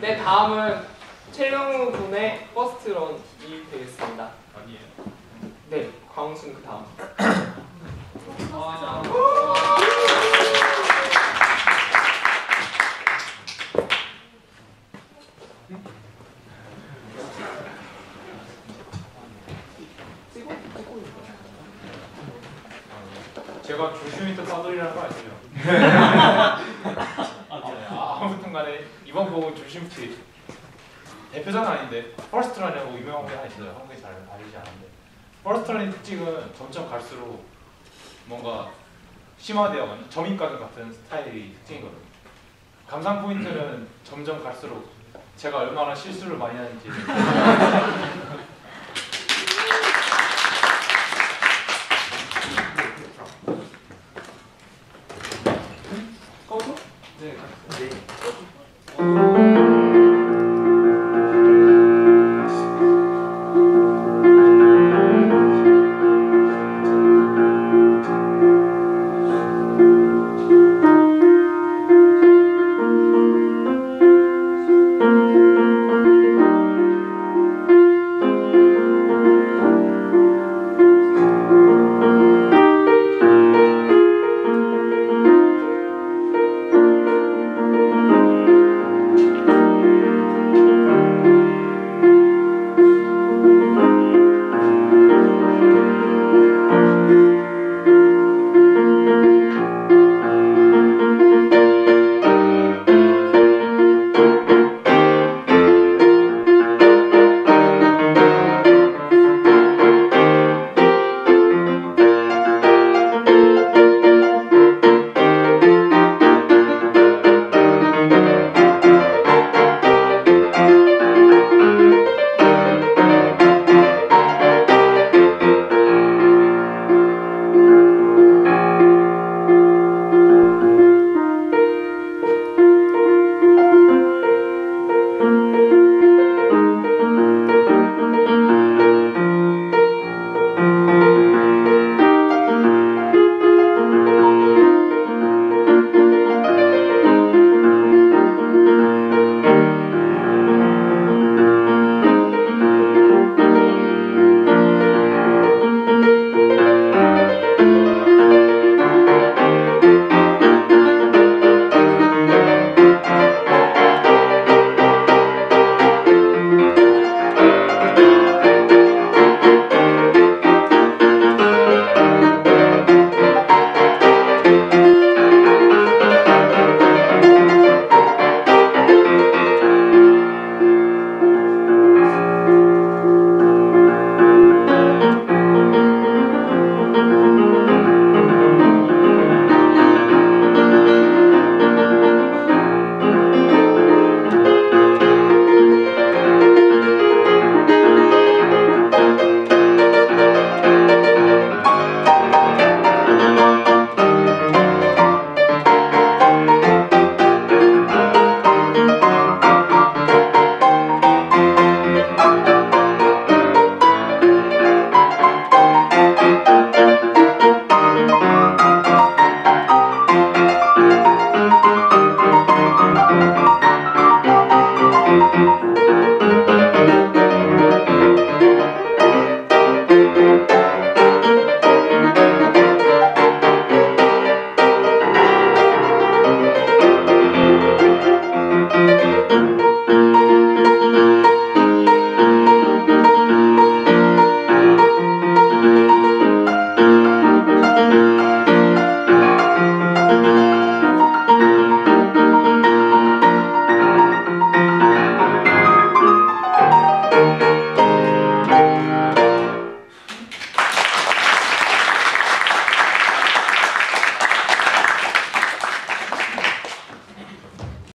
네, 다음은 최영우 군의 퍼스트 런이 되겠습니다. 아니에요. 네, 광순 그 다음. 아. 제가 있던 사돌이라는 거 아시죠? 아, 아무튼 간에 이번 곡은 중심트 대표자는 아닌데 First Run이라고 유명한 게 하나 있어요. 한국에 잘 알리지 않은데 First Run의 특징은 점점 갈수록 뭔가 심화되어가는 점입가는 같은 스타일이 특징이거든요. 감상 포인트는 점점 갈수록 제가 얼마나 실수를 많이 하는지